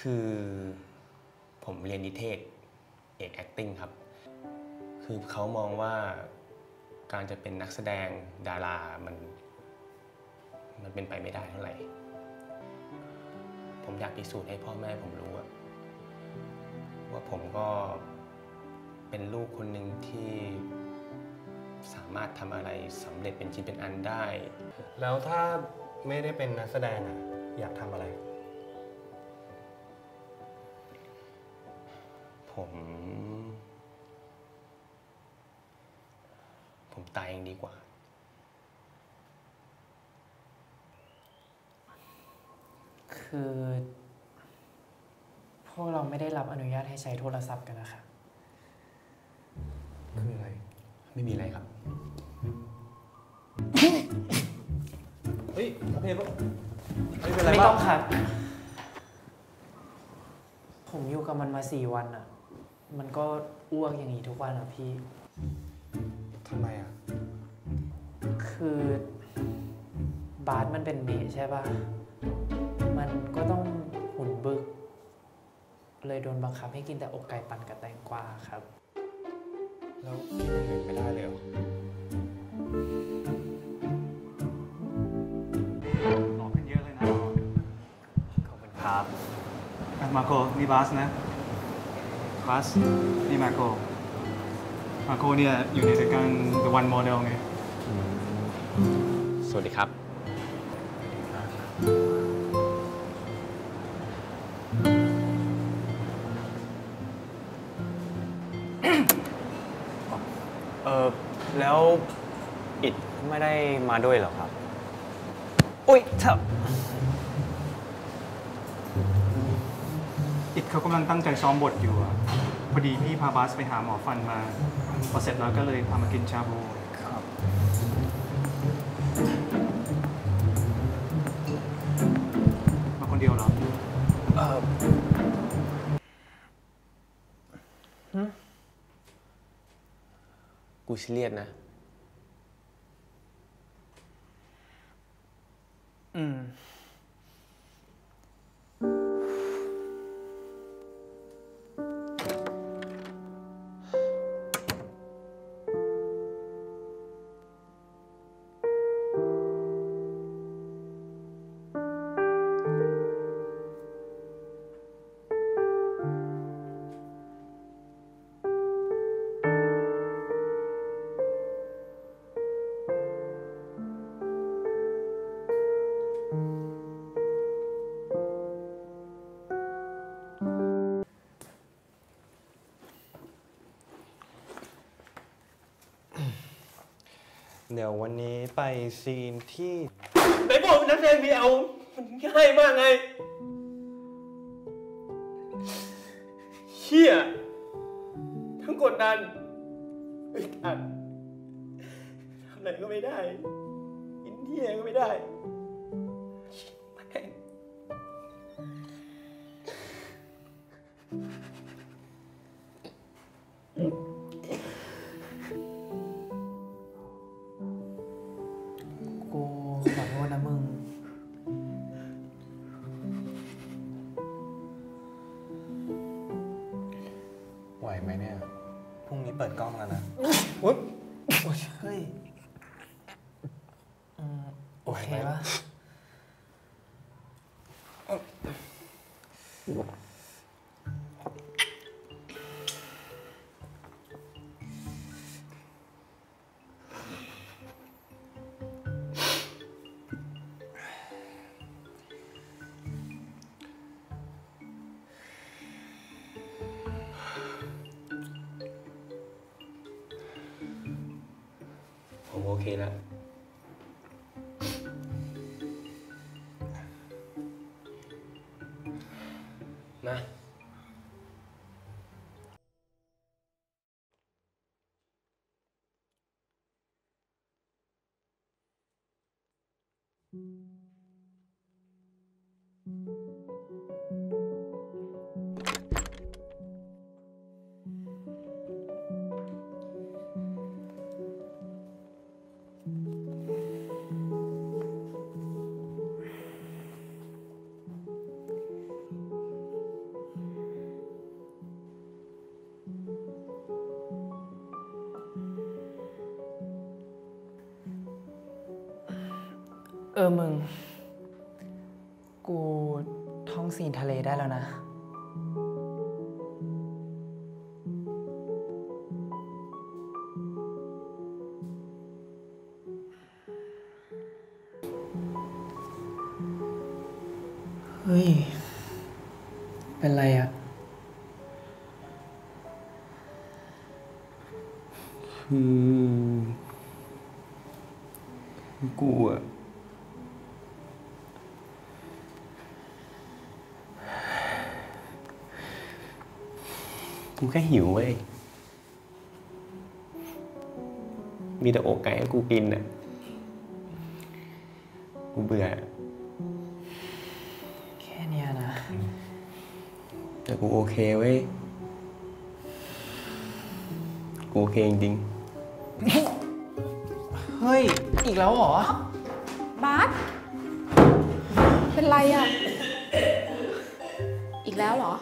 คือผมเรียนนิเทศเอก acting ครับ คือเขามองว่าการจะเป็นนักแสดงดารามัน มันเป็นไปไม่ได้เท่าไหร่ ผมอยากพิสูจน์ให้พ่อแม่ผมรู้ว่าผมก็เป็นลูกคนหนึ่งที่สามารถทำอะไรสำเร็จเป็นชิ้นเป็นอันได้ แล้วถ้าไม่ได้เป็นนักแสดงอะอยากทำอะไร ผมผมตายเองดีกว่า คือ พวกเราไม่ได้รับอนุญาตให้ใช้โทรศัพท์กันนะครับคืออะไร ไม่มีอะไรครับ เฮ้ยโอเคปะไม่เป็นไรไม่ปะต้องครับผมอยู่กับมันมาสี่วันอะ มันก็อ้วกอย่างนี้ทุกวันอะพี่ ทำไมอะ คือบาสมันเป็นเมะใช่ปะมันก็ต้องหุ่นบึก เลยโดนบังคับให้กินแต่อกไก่ปั่นกับแตงกวาครับ แล้วกินอย่างอื่นไม่ได้เลยเหรอหลอกกันเยอะเลยนะเราขอบคุณครับอะมาโกนี่บาสนะ บาสนี่มาโกมาโกเนี่ยอยู่ในรายการ The One Model ไงสวัสดีครับ เออแล้วอิดไม่ได้มาด้วยเหรอครับ อุ้ยเถอะอิดเขากำลังตั้งใจซ้อมบทอยู่อะพอดีพี่พาบาสไปหาหมอฟันมา พอเสร็จแล้วก็เลยพามากินชาบูครับมาคนเดียวเหรอเออกูซีเรียสนะ อืม ดี๋ยววันนี้ไปซีนที่ไหนบอกนักแสดงพีเอลมันง่ายมากไงเชี่ยทั้งกดดันอึดอัดทำอะไรก็ไม่ได้กินเที่ยก็ไม่ได้ ไหวไหมเนี่ย พรุ่งนี้เปิดกล้องแล้วนะ เฮ้ย โอเคแล้วมาพ อมึง กูท่องซีนทะเลได้แล้วนะ เฮ้ย เป็นไรอะคือกูอะ กูแค่หิวเว้ย มีแต่อกไก่ให้กูกินน่ะ กูเบื่อ แค่เนี้ยนะ แต่กูโอเคเว้ย กูโอเคจริงเฮ้ย อีกแล้วเหรอ บาสเป็นไรอะ อีกแล้วเหรอ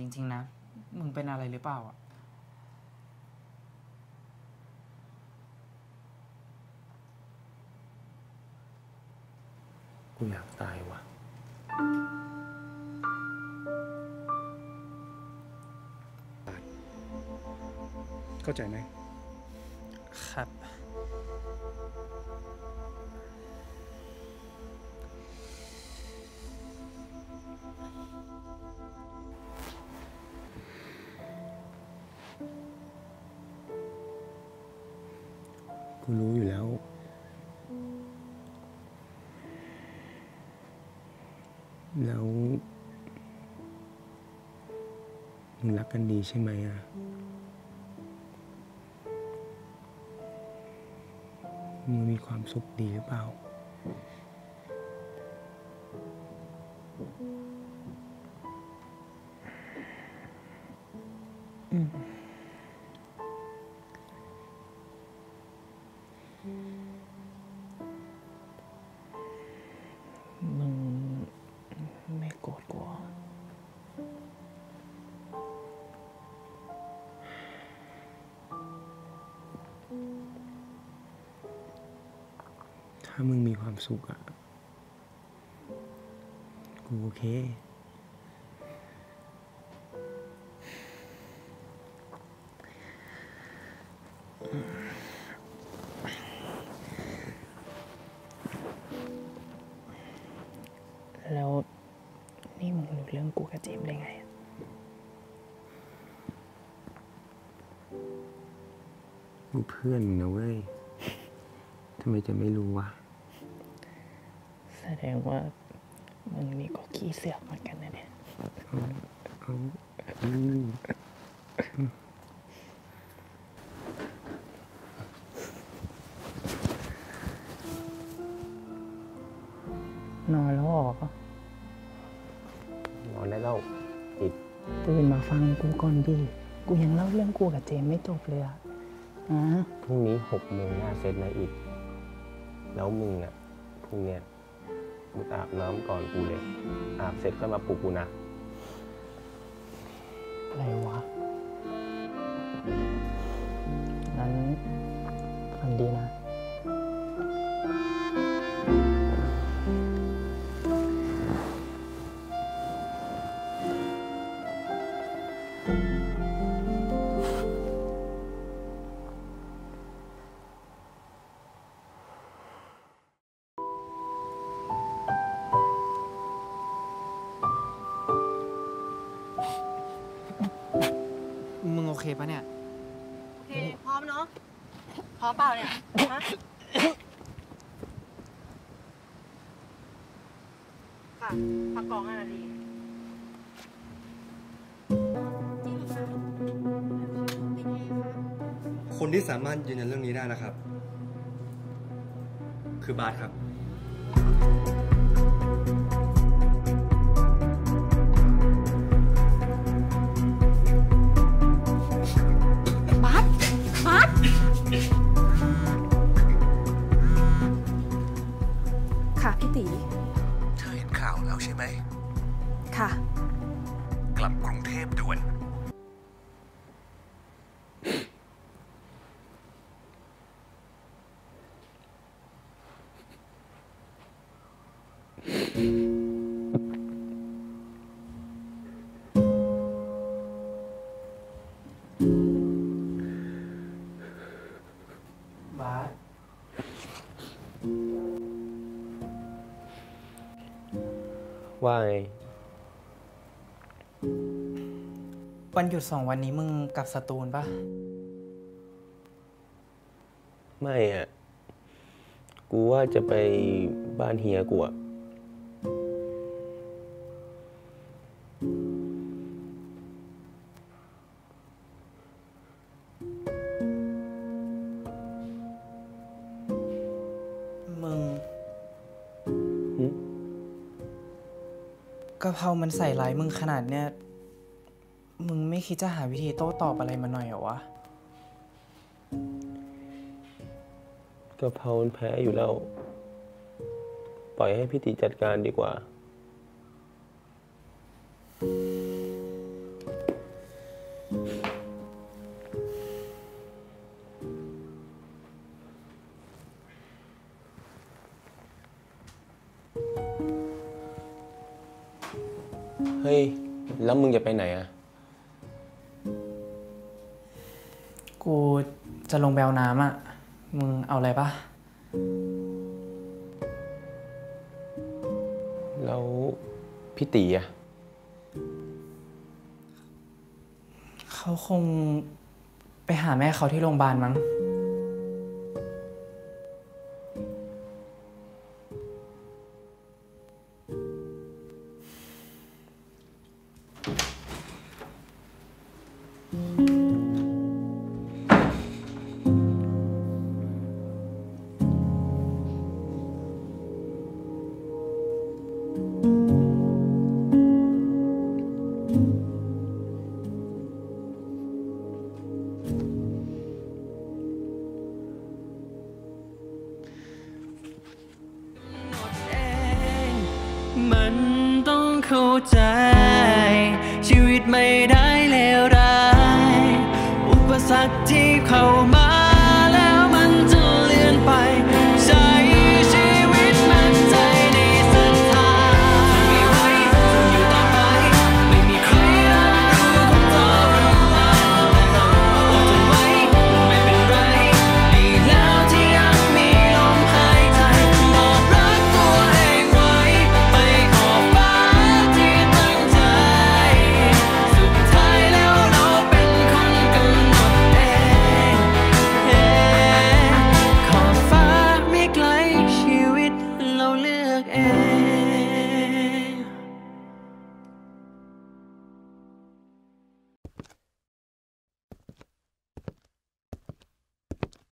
จริง ๆ นะ มึงเป็นอะไรหรือเปล่าอะๆกูอยากตายว่ะ เข้าใจไหมครับ แล้วมึงรักกันดีใช่ไหมอะ มึงมีความสุขดีหรือเปล่ามึ ถ้ามึงมีความสุขอะกูโอเค แล้วนี่มึงรู้เรื่องกูกับเจมส์ได้ไงอะกูเพื่อนมึงนะเว้ย ทำไมจะไม่รู้วะแสด งว่ามึงนี่ก็ขี้เสือกเหมือนกันนะเนี่ยนอนแล้วเหรอนอนได้แล้วติดตื่นมาฟังกูก่อนดิกูยังเล่าเรื่องกูกับเจมไม่จบเลยอะอะพรุ่งนี้หกโมงหน้าเซตนะอิดแล้วมึงอะพรุ่งเนี้ย อาบน้ำก่อนกูเลยอาบเสร็จก็มาปลุกกูนะ อะไรวะงั้นฝันดีนะ ปะเนี่ย โอเค พร้อมเนาะ พร้อมเปล่าเนี่ยฮะค่ะพักกองห้านาทีคนที่สามารถยืนยันเรื่องนี้ได้นะครับ คือบาสครับบ พี่ตี เธอเห็นข่าวแล้วใช่ไหม ค่ะ กลับกรุงเทพด่วนบ วันหยุดสองวันนี้มึงกลับสตูลปะไม่อะกูว่าจะไปบ้านเฮียกูอะมึงหึกะเพรามันใส่ร้ายมึงขนาดเนี้ยมึง ไม่คิดจะหาวิธีโต้ตอบอะไรมาหน่อยเหรอวะกะเพรามันแพ้อยู่แล้ว ปล่อยให้พี่ติจัดการดีกว่า เฮ้ย แล้วมึงจะไปไหนอะ กูจะลงแบวน้ำอะ มึงเอาอะไรปะแล้วพี่ตีอะเขาคงไปหาแม่เขาที่โรงพยาบาลมั้ง มันต้องเข้าใจ ชีวิตไม่ได้เลวร้าย อุปสรรคที่เข้ามา